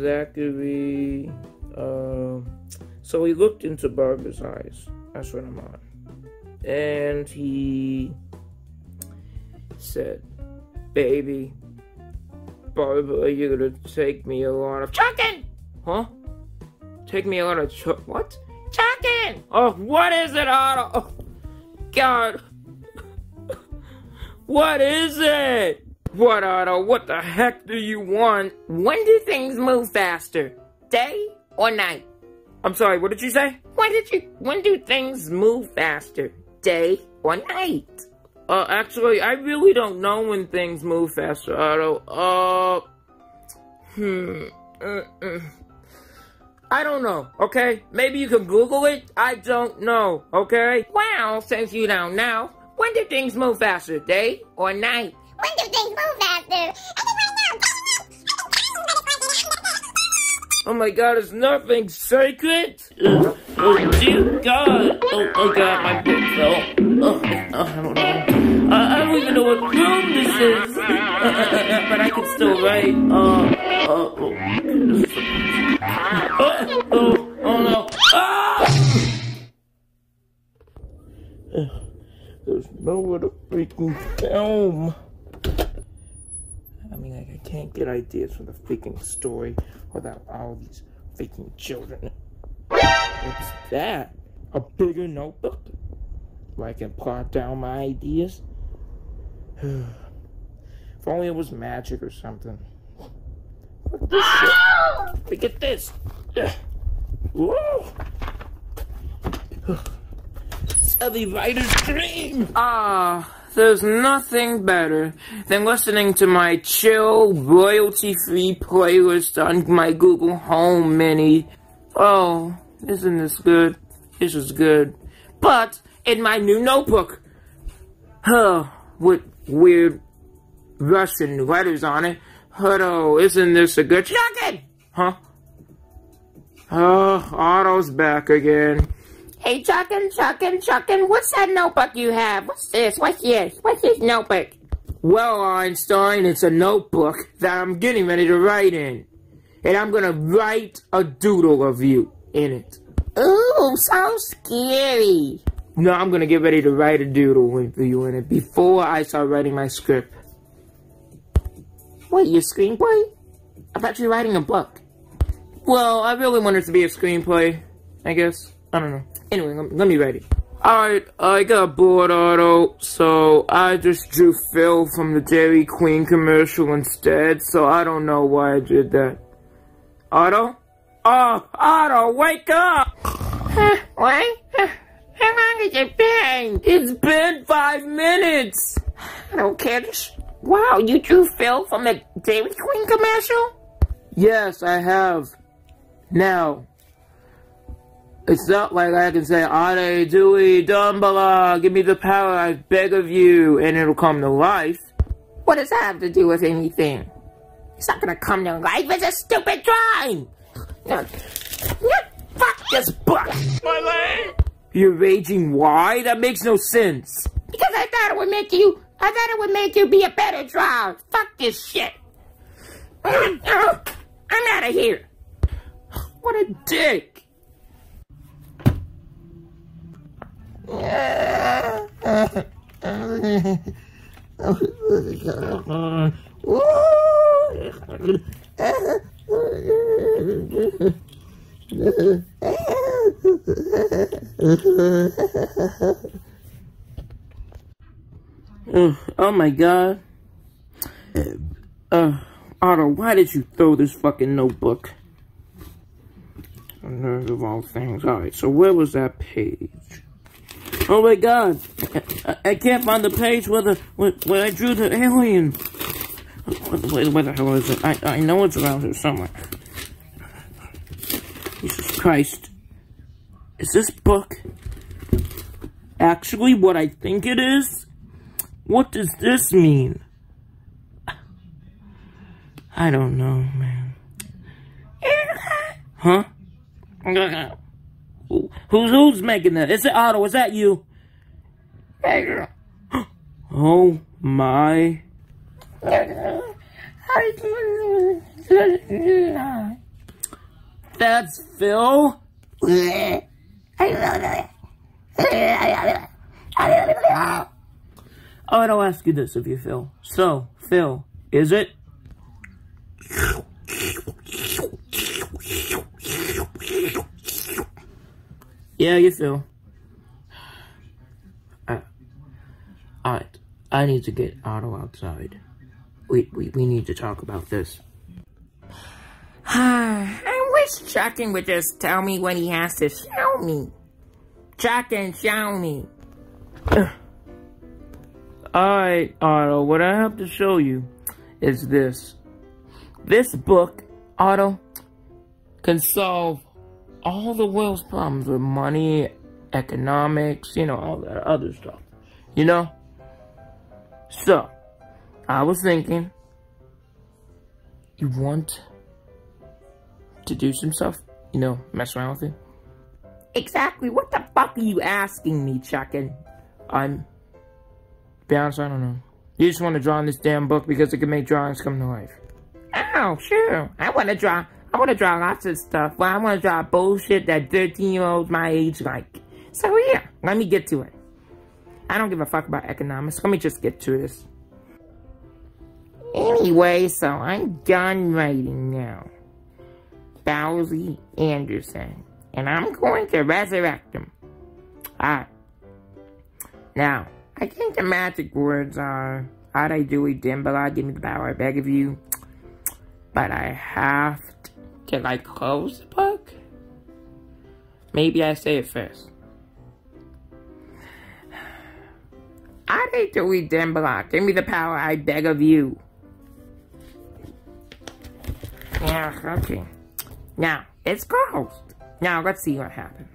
Zachary. Uh, so he looked into Barbara's eyes. That's what I'm on. And he said, Baby, Barbara, you're gonna take me a lot of chucking! Huh? Take me a lot of chuck. What? Chucking! Oh, what is it, Otto? Oh, God. what is it? What, Otto? What the heck do you want? When do things move faster? Day or night? I'm sorry, what did you say? When did you when do things move faster? Day or night? Uh, actually, I really don't know when things move faster, Otto. Uh, hmm. Uh, uh. I don't know, okay? Maybe you can Google it? I don't know, okay? Well, since you don't know, when do things move faster, day or night? When do things move faster? I. Oh my god, is nothing sacred? Uh, oh dear god. Oh, oh god, my book fell. Oh, oh, I don't know. Uh, I don't even know what room this is. But I can still write. Uh, uh, oh. Uh, oh, oh no. Ah! There's nowhere to freaking film. I mean, like, I can't get ideas for the freaking story without all these freaking children. What's that? A bigger notebook? Where I can plot down my ideas? if only it was magic or something. Look at this shit. Look at this. Whoa. It's every writer's dream. Ah. There's nothing better than listening to my chill, royalty-free playlist on my Google Home Mini. Oh, isn't this good? This is good. But, in my new notebook, huh, with weird Russian letters on it, Hello, oh, isn't this a good jacket? Huh? Oh, Otto's back again. Hey, Chucken, Chucken, Chucken, what's that notebook you have? What's this? What's this? What's this notebook? Well, Einstein, it's a notebook that I'm getting ready to write in. And I'm gonna write a doodle of you in it. Ooh, so scary. No, I'm gonna get ready to write a doodle with you in it before I start writing my script. What, your screenplay? I thought you were writing a book. Well, I really wanted it to be a screenplay, I guess. I don't know. Anyway, let, let me write it. Alright, I got bored, Otto, so I just drew Phil from the Dairy Queen commercial instead, so I don't know why I did that. Otto? Oh, Otto, wake up! what? How long has it been? It's been five minutes! I don't care. Wow, you drew Phil from the Dairy Queen commercial? Yes, I have. Now, it's not like I can say, Ade, Dewey, Dumbala, give me the power, I beg of you, and it'll come to life. What does that have to do with anything? It's not gonna come to life, it's a stupid drawing! No, no, fuck this book! My leg! You're raging why? That makes no sense. Because I thought it would make you, I thought it would make you be a better drawer. Fuck this shit. I'm out of here. What a dick. Oh my god. Uh, Otto, why did you throw this fucking notebook? Nerve of all things. Alright, so where was that page? Oh my god! I, I can't find the page where the where, where I drew the alien. Where, where the hell is it? I I know it's around here somewhere. Jesus Christ! Is this book actually what I think it is? What does this mean? I don't know, man. Huh? Who's who's making that? Is it Otto? Is that you? Oh my. That's Phil? Oh, I'll ask you this of you, Phil. So, Phil, is it? Yeah, you Phil. Uh, Alright, I need to get Otto outside. We, we, we need to talk about this. I wish Chucken would just tell me what he has to show me. Chucken, show me. Alright, Otto, what I have to show you is this. This book, Otto, can solve all the world's problems with money, economics, you know, all that other stuff. You know? So, I was thinking, you want to do some stuff? You know, mess around with it? Exactly what the fuck are you asking me, Chucken? I'm, be honest, I don't know. You just want to draw in this damn book because it can make drawings come to life. Oh, sure. I want to draw I want to draw lots of stuff. Well, I want to draw bullshit that 13-year-olds my age like. So, yeah, let me get to it. I don't give a fuck about economics. Let me just get to this. Anyway, so I'm done writing now. Bowsy Anderson. And I'm going to resurrect him. Alright. Now, I think the magic words are, How'd I do it, Dimbala? Give me the power, I beg of you. But I have can I close the book? Maybe I say it first. I hate to read Demblock. Give me the power, I beg of you. Yeah, okay. Now, it's closed. Now, let's see what happens.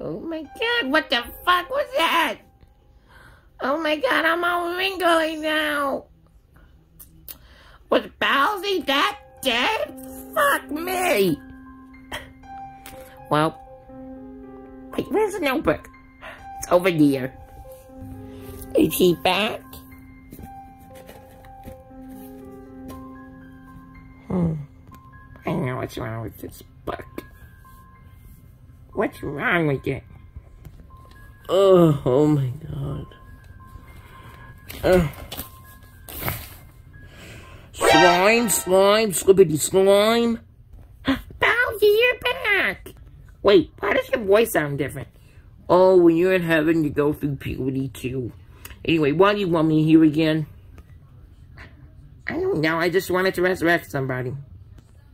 Oh my god, what the fuck was that? Oh my god, I'm all wrinkly now. Was Bowsy that dead? Fuck me. Well, wait, where's the notebook? It's over there. Is he back? Hmm. I know what's wrong with this book. What's wrong with it? Oh, oh my god. Uh. Slime, slime, slippity slime. Bowsy, you're back! Wait, why does your voice sound different? Oh, when you're in heaven, you go through puberty too. Anyway, why do you want me here again? I don't know, I just wanted to resurrect somebody.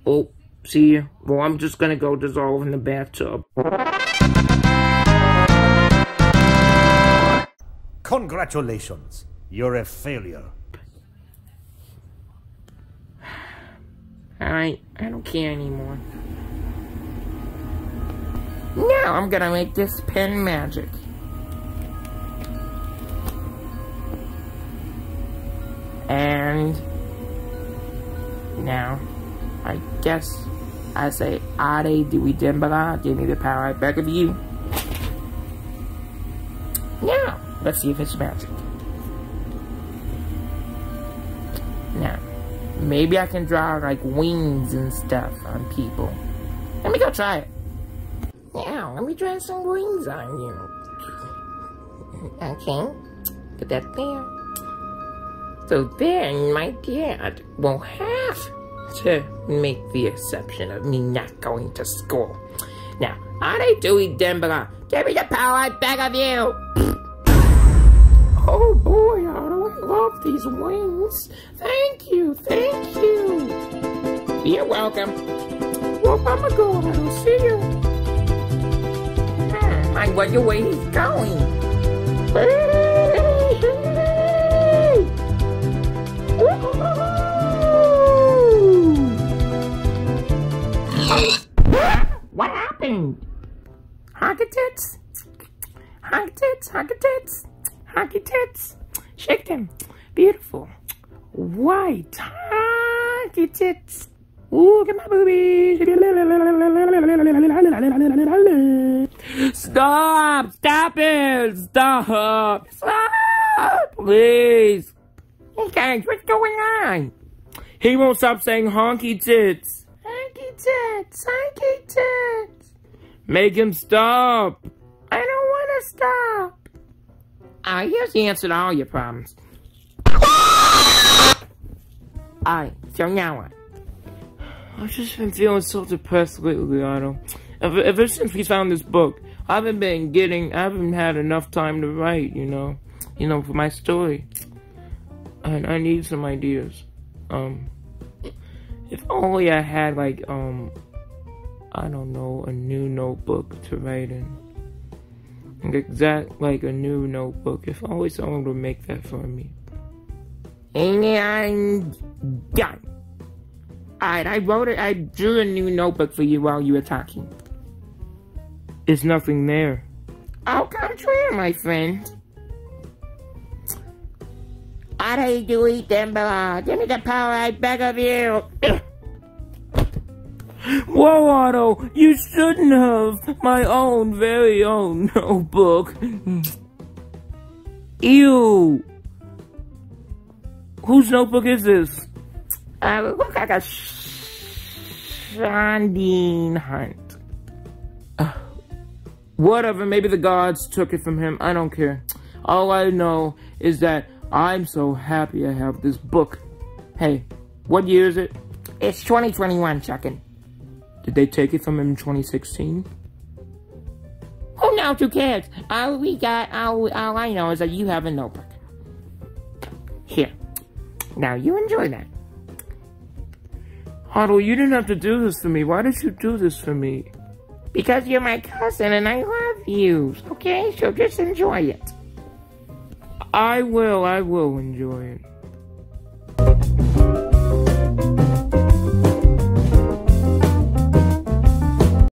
Oh, see. Well, I'm just gonna go dissolve in the bathtub. Congratulations. You're a failure. Alright, I don't care anymore. Now I'm gonna make this pen magic. And now I guess I say Ade Dewey Dembala, give me the power I beg of you. Now, let's see if it's magic. Now, maybe I can draw like wings and stuff on people. Let me go try it. Now, let me draw some wings on you. Okay, put that there. So then my dad will have to make the exception of me not going to school. Now, Ade Dewey Dembala, give me the power I beg of you! Oh boy, Otto, I love these wings. Thank you, thank you. You're welcome. Well, I'm gonna go, Otto. See you. Hmm, I wonder where he's going. What happened? Hockey tits? Hockey tits? Hockey tits? Hockey tits? Shake them. Beautiful. White hockey tits. Ooh, get my boobies. Stop! Stop it! Stop! Stop! Please! Hey guys, what's going on? He won't stop saying honky tits. Honky tits! Honky tits! Make him stop! I don't want to stop! Uh, here's the answer to all your problems. Alright, so now what? I've just been feeling so depressed lately, Otto. Ever, ever since we found this book, I haven't been getting, I haven't had enough time to write, you know, you know, for my story. And I need some ideas. Um, if only I had, like, um, I don't know, a new notebook to write in. Exact, like a new notebook. If only someone would make that for me. And I'm done. Alright, I wrote it, I drew a new notebook for you while you were talking. There's nothing there. I'll come true, my friend. Ade Dewey Dembala, give me the power I beg of you. Whoa, Otto, you shouldn't have my own very own notebook. Ew. Whose notebook is this? Uh, it looks like a Shandine Hunt. Uh, whatever, maybe the gods took it from him. I don't care. All I know is that I'm so happy I have this book. Hey, what year is it? It's 2021, Chucken. Did they take it from him in 2016? Who knows? Who cares? All we got, all, all I know is that you have a notebook. Here. Now you enjoy that. Otto, you didn't have to do this for me. Why did you do this for me? Because you're my cousin and I love you. Okay, so just enjoy it. I will, I will enjoy it.